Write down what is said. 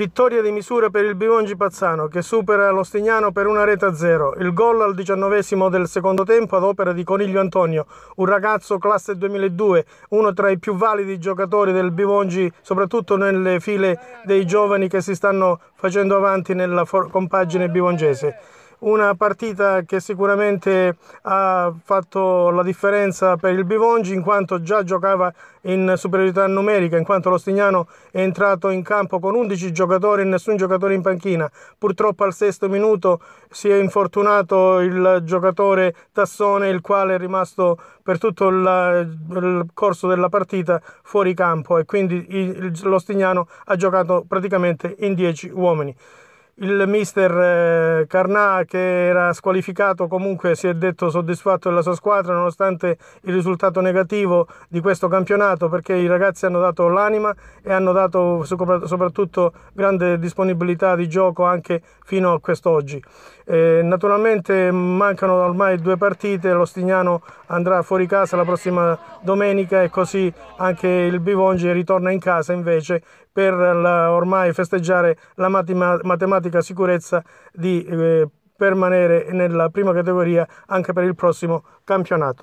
Vittoria di misura per il Bivongi Pazzano che supera lo Stignano per una rete a zero. Il gol al diciannovesimo del secondo tempo ad opera di Coniglio Antonio, un ragazzo classe 2002, uno tra i più validi giocatori del Bivongi, soprattutto nelle file dei giovani che si stanno facendo avanti nella compagine bivongese una partita che sicuramente ha fatto la differenza per il Bivongi in quanto già giocava in superiorità numerica, in quanto lo Stignano è entrato in campo con 11 giocatori e nessun giocatore in panchina. Purtroppo al sesto minuto si è infortunato il giocatore Tassone, il quale è rimasto per tutto il, il corso della partita fuori campo e quindi il, lo Stignano ha giocato praticamente in 10 uomini il mister eh, Carnà che era squalificato comunque si è detto soddisfatto della sua squadra nonostante il risultato negativo di questo campionato perché i ragazzi hanno dato l'anima e hanno dato soprattutto grande disponibilità di gioco anche fino a quest'oggi. Eh, naturalmente mancano ormai due partite, lo Stignano andrà fuori casa la prossima domenica e così anche il Bivongi ritorna in casa invece per ormai festeggiare la matematica sicurezza di eh, permanere nella prima categoria anche per il prossimo campionato.